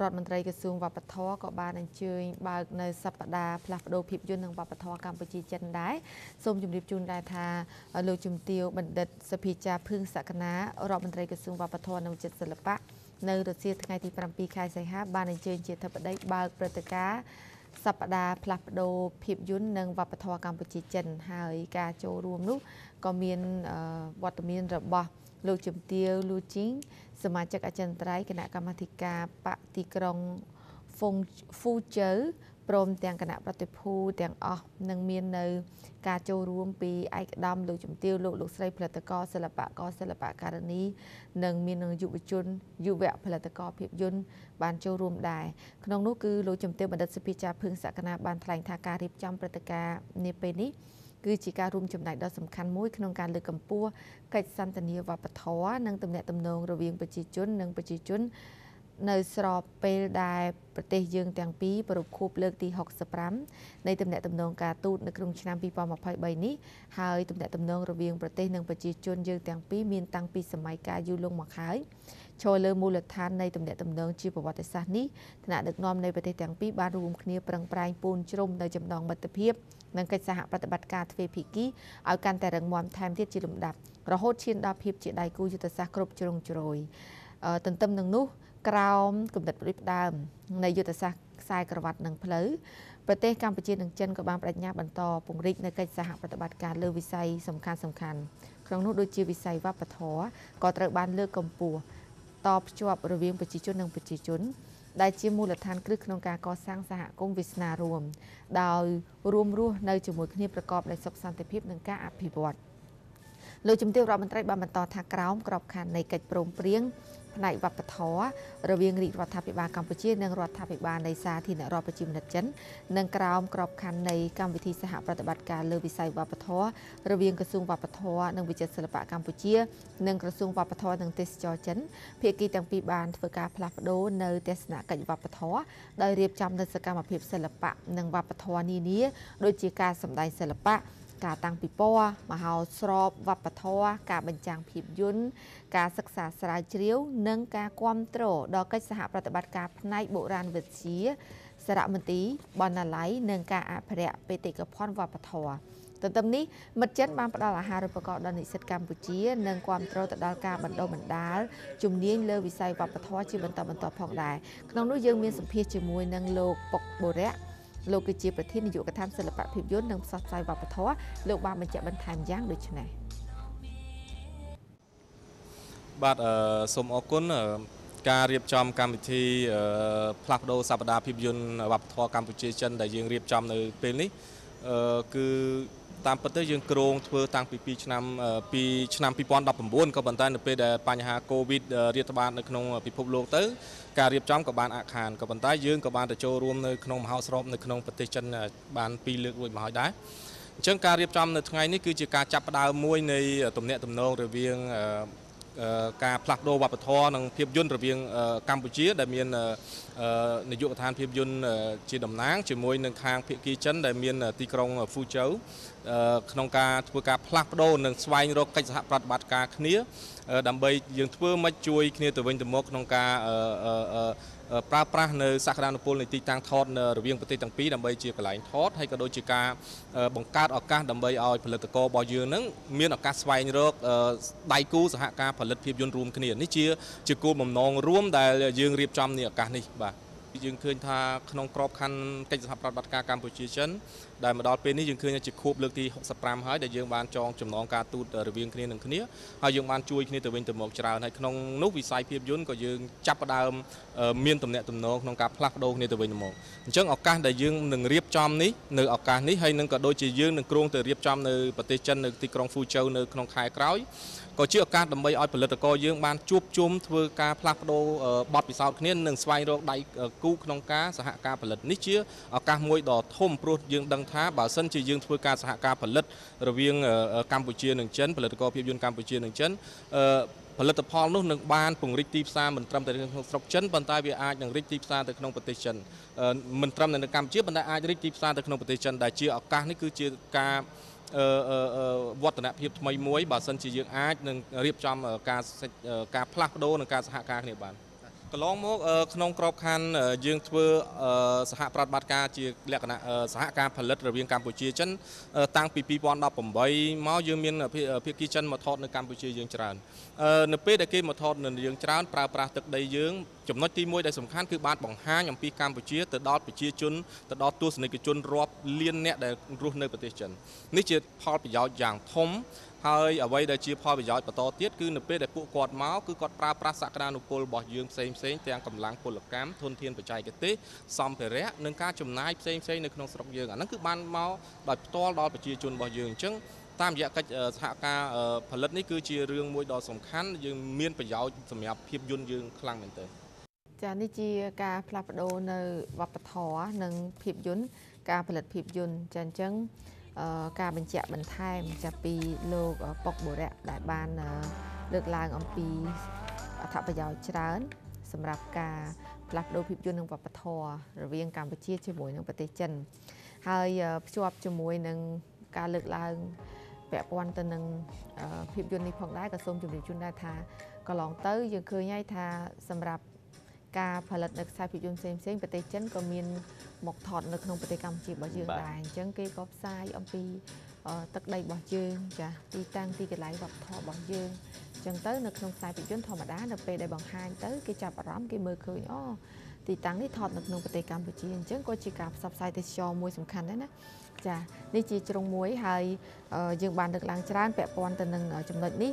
រដ្ឋមន្ត្រីក្រសួងវប្បធម៌ក៏បានអញ្ជើញបើកនៅសប្តាហ៍ផ្លាស់ប្ដូរភាពយន្តនិងវប្បធម៌កម្ពុជាចិនដែរសូមជម្រាបជូនដែរថាលោកជំទាវបណ្ឌិតសភាចាភឿងសក្កណារដ្ឋមន្ត្រីក្រសួងវប្បធម៌និងវិចិត្រសិល្បៈនៅរសៀលថ្ងៃទី7ខែសីហាបានអញ្ជើញជាធិបតីបើកព្រឹត្តិការណ៍សប្តាហ៍ផ្លាស់ប្ដូរភាពយន្តនិងវប្បធម៌កម្ពុជាចិនហើយការចូលរួមនោះក៏មានវត្តមានរបស់ លោកជំទាវលូជីងសមាជិកអចិន្ត្រៃយ៍គណៈកម្មាធិការបកទីក្រុងហ្វុងហ្វូជើព្រមទាំងគណៈប្រតិភូទាំងអស់នឹងមាននៅ ការចូលរួមពីឯកឧត្តមលោកជំទាវលោកលោកស្រីផលិតករសិល្បករសិល្បករនីនិងមាននឹងយុវជនយុវផលិតករភាពយន្តបានចូលរួមដែរក្នុងនោះគឺលោកជំទាវបណ្ឌិតសុភាចាភឿងសក្កណាបានថ្លែងថាការរៀបចំព្រឹត្តិការណ៍នាពេលនេះ គឺជាការរួមចំណែកដ៏សំខាន់មួយក្នុងការលើកកម្ពស់កិច្ចសន្ទនាវប្បធម៌និងទំនាក់ទំនងរវាងប្រជាជននិងប្រជាជននៅស្របពេលដែលប្រទេសយើងទាំងពីរប្រពខួបលើកទី65នៃទំនាក់ទំនងការទូតនៅក្នុងឆ្នាំ2023នេះហើយទំនាក់ទំនងរវាងប្រទេសនិងប្រជាជនយើងទាំងពីរមានតាំងពីសម័យកាលយូរលង់មកហើយ ឈរលើមូលដ្ឋាននៃទំនាក់ទំនងជាប្រវត្តិសាស្ត្រនេះថ្នាក់ដឹកនាំនៃប្រទេសទាំងពីរបានរួមគ្នាប្រឹងប្រែងពូនជ្រុំនៅចំណងមិត្តភាពនិងកិច្ចសហប្រតិបត្តិការទ្វេភាគីឲ្យកាន់តែរឹងមាំថែមទៀតជាលំដាប់រហូតឈានដល់ភាពជាដៃគូយុទ្ធសាស្ត្រគ្រប់ជ្រុងជ្រោយទន្ទឹមនឹងនោះក្រោមគំនិតផ្ដួចផ្ដើមនៃយុទ្ធសាស្ត្រខ្សែក្រវ៉ាត់និងផ្លូវប្រទេសកម្ពុជានិងចិនក៏បានបដិញ្ញាបន្តពង្រីកនៅកិច្ចសហប្រតិបត្តិការលើវិស័យសំខាន់សំខាន់ក្នុងនោះដូចជាវិស័យវប្បធម៌ក៏ត្រូវបានលើកកម្ពស់ តភ្ជាប់រវាងប្រជាជននិងប្រជាជន ដែលជាមូលដ្ឋានគ្រឹះក្នុងការកសាងសហគមន៍វាសនារួម ដោយរួមរស់នៅជាមួយគ្នាប្រកបដោយសុខសន្តិភាពនិងការអភិវឌ្ឍលោកជំទាវរដ្ឋមន្ត្រីបានបន្តថាក្រោមក្របខ័ណ្ឌនៃកិច្ចព្រមព្រៀង ផ្នែកវប្បធម៌រវាងរាជរដ្ឋាភិបាលកម្ពុជានិងរដ្ឋាភិបាលនៃសាធារណរដ្ឋប្រជាមានិតចិននិងក្រោមក្របខ័ណ្ឌនៃកម្មវិធីសហប្រតិបត្តិការលើវិស័យវប្បធម៌រវាងក្រសួងវប្បធម៌និងវិចិត្រសិល្បៈកម្ពុជា និងក្រសួងវប្បធម៌និងទេសចរចិនភាគីទាំងពីរបានធ្វើការផ្លាស់ប្ដូរនៅទស្សនកិច្ចវប្បធម៌ដោយរៀបចំនូវសកម្មភាពសិល្បៈនិងវប្បធម៌នានាដូចជាការសម្ដែងសិល្បៈ ការតាំងពិព័រណ៍មហោស្រពវប្បធម៌ការបញ្ចាំងភាពយន្តការសិក្សាស្រាវជ្រាវ និងការគ្រប់គ្រងដល់កិច្ចសហប្រតិបត្តិការផ្នែកបុរាណវិទ្យាសារមន្ទីរបណ្ណាល័យនិងការអភិរក្សបេតិកភណ្ឌវប្បធម៌ទន្ទឹមនេះមិត្តចិនបានផ្ដល់អាហារូបករណ៍ដល់និស្សិតកម្ពុជា និងគ្រប់គ្រងទៅដល់ការបណ្ដុះបណ្ដាលជំនាញលើវិស័យវប្បធម៌ជាបន្តបន្ទាប់ផងដែរក្នុងនោះយើងមានសម្ភាសជាមួយនឹងលោកពុកបុរៈ លោកគឺជាប្រធាននាយកដ្ឋានសិល្បៈភាពយន្តនិងផ្សព្វផ្សាយវប្បធម៌លោកបានបញ្ជាក់បន្ថែមយ៉ាងដូចនេះបាទអឺសូមអរគុណការរៀបចំកម្មវិធីផ្លាស់ប្ដូរសប្តាហ៍ភាពយន្តវប្បធម៌កម្ពុជាចិនដែលយើងរៀបចំនៅពេលនេះអឺគឺ តាមពិតទៅយើងក្រងធ្វើតាំងពី2ឆ្នាំពីឆ្នាំ2019ក៏ប៉ុន្តែនៅពេលដែលបញ្ហា Covid រាតត្បាតនៅក្នុងពិភពលោកទៅការរៀបចំក៏បានអាក់ខានក៏ប៉ុន្តែយើងក៏បានទៅចូលរួមនៅក្នុងមហោស្រពនៅក្នុងប្រទេសចិនបាន2លើករួចមកហើយដែរអញ្ចឹងការរៀបចំនៅថ្ងៃនេះគឺជាការចាប់ផ្ដើមមួយនៃទំនាក់ទំនងរវាង ការផ្លាស់ប្ដូរវប្បធម៌និងភាពយន្តរវាងកម្ពុជា ដែលមាននាយកដ្ឋានភាពយន្តជាតំណាងជាមួយនឹងខាងភៀកគីចិនដែលមានទីក្រុងហ្វូជូក្នុងការធ្វើការផ្លាស់ប្ដូរនិងស្វែងរកកិច្ចសហប្រតិបត្តិការគ្នា ដើម្បីយើងធ្វើមិនជួយគ្នាទៅវិញទៅមកក្នុងការ ប្រើប្រាស់នៅសក្តានុពលនៃទីតាំងថតរវាងប្រទេសទាំងពីរដើម្បីជាកន្លែងថតហើយក៏ដូចជាការបង្កើតឱកាសដើម្បីឲ្យផលិតកររបស់យើងនឹងមានឱកាសស្វែងរកដៃគូសហការផលិតភាពយន្តរួមគ្នានេះជាជាគោលបំណងរួមដែលយើងរៀបចំនៃឱកាសនេះបាទយើងឃើញថាក្នុងក្របខ័ណ្ឌកិច្ចសហប្រតិបត្តិការកម្ពុជាចិនដែលមកដល់ពេលនេះយើងឃើញជាខួបលើកទី65ហើយដែលយើងបានចងចំណងការទូតរវាងគ្នានឹងគ្នាហើយយើងបានជួយគ្នាទៅវិញទៅមកច្រើនហើយក្នុងនោះវិស័យភាពយន្តក៏យើងចាប់ផ្ដើមមានទំនាក់ទំនងក្នុងការផ្លាស់ប្ដូរគ្នាទៅវិញទៅមកអញ្ចឹងឱកាសដែលយើងនឹងរៀបចំនេះនៅឱកាសនេះហើយនឹងក៏ដូចជាយើងនឹងគ្រោងទៅរៀបចំនៅប្រទេសចិននៅទីក្រុងហ្វូជូនៅក្នុងខែក្រោយក៏ជាឱកាសដើម្បីឲ្យផលិតករយើងបានជួបជុំធ្វើការផ្លាស់ប្ដូរបទពិសោធន៍គ្នានិងស្វែងរកដៃគូក្នុងការសហការផលិតនេះជាឱកាសមួយដ៏ធំព្រោះយើងដឹងថាបើសិនជាយើងធ្វើការសហការផលិតរវាងកម្ពុជានិងចិនផលិតករភាពយន្តកម្ពុជានិងចិនផលិតផលនោះនឹងបានពង្រីកទីផ្សារមិនត្រឹមតែក្នុងស្រុកចិនប៉ុន្តែវាអាចនឹងរីកទីផ្សារទៅក្នុងប្រទេសចិនមិនត្រឹមតែនៅកម្ពុជាប៉ុន្តែអាចរីកទីផ្សារទៅក្នុងប្រទេសចិនដែលជាឱកាសនេះគឺជាការវឌ្ឍនភាពថ្មីមួយបើសិនជាយើងអាចនឹងរៀបចំការការផ្លាស់ប្ដូរនិងការសហការគ្នាបាន កន្លងមកអឺក្នុងក្របខ័ណ្ឌអឺយើងធ្វើអឺសហប្រតិបត្តិការជាលក្ខណៈអឺសហការផលិតរវាងកម្ពុជាចិនអឺតាំងពី2018មកយើងមានភាភាគីចិនមកថតនៅកម្ពុជាយើងច្រើនអឺនៅពេលដែលគេមកថតនៅយើងច្រើនប្រើប្រាស់ទឹកដីយើងចំណុចទី1ដែលសំខាន់គឺបានបង្ហាញអំពីកម្ពុជាទៅដល់ប្រជាជនទៅដល់ទស្សនិកជនរាប់លានអ្នកដែលរស់នៅប្រទេសចិននេះជាផលប្រយោជន៍យ៉ាងធំ ហើយអ្វីដែលជាផលប្រយោជន៍បន្តទៀតគឺនៅពេលដែលពួកគាត់មកគឺគាត់ប្រើប្រាស់សក្តានុពលរបស់យើងផ្សេងផ្សេងៗទាំងកម្លាំងពលកម្មធនធានបច្ចេកទេសសម្ភារៈនិងការចំណាយផ្សេងផ្សេងៗនៅក្នុងស្រុកយើងអាហ្នឹងគឺបានមកដោយផ្ទាល់ដល់ប្រជាជនរបស់យើងអញ្ចឹងតាមរយៈកិច្ចអឺសហការអឺផលិតនេះគឺជារឿងមួយដ៏សំខាន់យើងមានប្រយោជន៍សម្រាប់ភាពយន្តយើងខ្លាំងមែនទែនចានេះជាការផ្លាស់ប្ដូរនៅវប្បធម៌និងភាពយន្តការផលិតភាពយន្តចាអញ្ចឹងអឺ ការបញ្ជាក់បន្ថែមចាពីលោកអឺប៉ុកបុរៈដែលបានអឺលើកឡើងអំពីអត្ថប្រយោជន៍ច្រើន សម្រាប់ការផ្លាស់ប្ដូរភាពយន្តនិងវប្បធម៌រវាងកម្ពុជាជាមួយនឹងប្រទេសចិន ហើយអឺភ្ជាប់ជាមួយនឹងការលើកឡើងពាក់ព័ន្ធទៅនឹងអឺភាពយន្តនេះផងដែរក៏សូមជម្រាបជូនដែរថាកន្លងទៅយើងឃើញហើយថាសម្រាប់ ការផលិតនៅខ្សែភាពយន្តផ្សេងផ្សេងៗប្រទេសចិនក៏មានមកថតនៅក្នុងប្រទេសកម្ពុជារបស់យើងបាទដែរអញ្ចឹងគេក៏ផ្សាយអំពីអឺទឹកដីរបស់យើងចាទីតាំងទីកន្លែងវប្បធម៌របស់យើងអញ្ចឹងទៅនៅក្នុងខ្សែភាពយន្តធម្មតានៅពេលដែលបង្ហាញទៅគេចាប់អារម្មណ៍គេមើលឃើញអូទីតាំងនេះថតនៅក្នុងប្រទេសកម្ពុជាអញ្ចឹងក៏ជាការផ្សព្វផ្សាយទេសចរមួយសំខាន់ដែរណាចានេះជាជ្រុងមួយហើយអឺយើងបានលើកឡើងច្រើនពាក់ព័ន្ធទៅនឹងចំណុចនេះ